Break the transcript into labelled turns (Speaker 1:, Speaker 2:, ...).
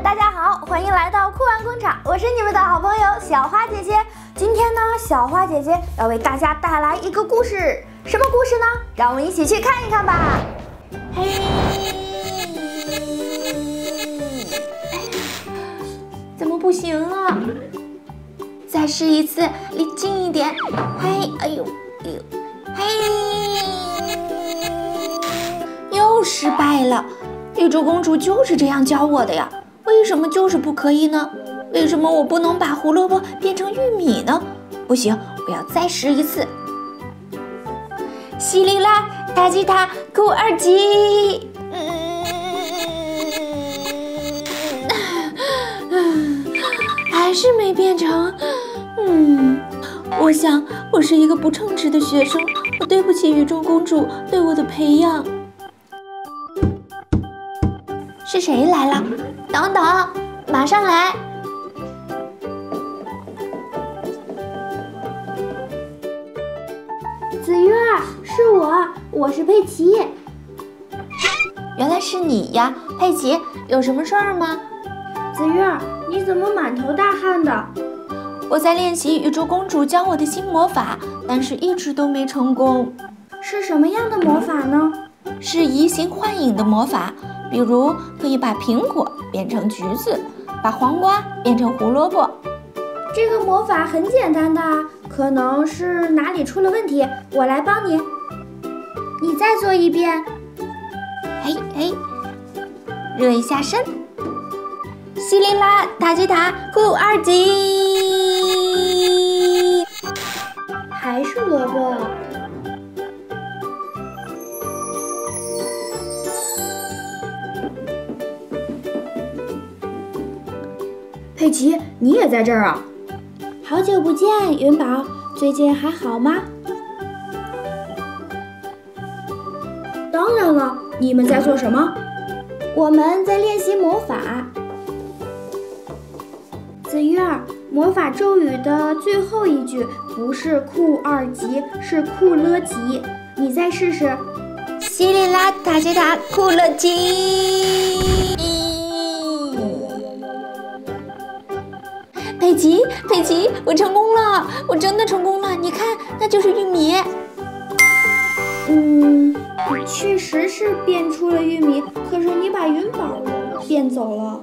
Speaker 1: 大家好，欢迎来到酷玩工厂，我是你们的好朋友小花姐姐。今天呢，小花姐姐要为大家带来一个故事，什么故事呢？让我们一起去看一看吧。嘿，怎么不行啊？再试一次，离近一点。嘿，哎呦，哎呦，嘿，又失败了。玉珠公主就是这样教我的呀，为什么就是不可以呢？为什么我不能把胡萝卜变成玉米呢？不行，我要再试一次。稀里啦，塔吉塔，酷二级，嗯，还是没变成。嗯，我想我是一个不称职的学生，我对不起玉珠公主对我的培养。是谁来了？等等，马上来。
Speaker 2: 紫月，是我，我是佩奇。
Speaker 1: 原来是你呀，佩奇，有什么事儿吗？
Speaker 2: 紫月，你怎么满头大汗的？
Speaker 1: 我在练习宇宙公主教我的新魔法，但是一直都没成功。
Speaker 2: 是什么样的魔法呢？
Speaker 1: 是移形换影的魔法。比如可以把苹果变成橘子，把黄瓜变成胡萝卜。
Speaker 2: 这个魔法很简单的，可能是哪里出了问题，我来帮你。你再做一遍。
Speaker 1: 嘿嘿，热一下身。稀里啦，塔吉塔，酷二级。
Speaker 3: 佩奇，你也在这儿啊！
Speaker 2: 好久不见，云宝，最近还好吗？
Speaker 3: 当然了，你们在做什么？
Speaker 2: 我们在练习魔法。子月，魔法咒语的最后一句不是酷二级，是酷乐级。你再试试。
Speaker 1: 稀里拉塔吉塔，酷乐级。佩奇，佩奇，我成功了！我真的成功了！你看，那就是玉米。
Speaker 2: 嗯，确实是变出了玉米，可是你把云宝变走了。